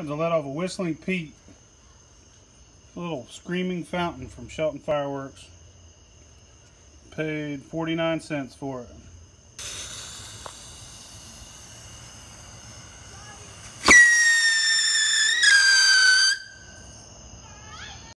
Tried to let off a Whistling Pete. A little screaming fountain from Shelton Fireworks. Paid 49 cents for it.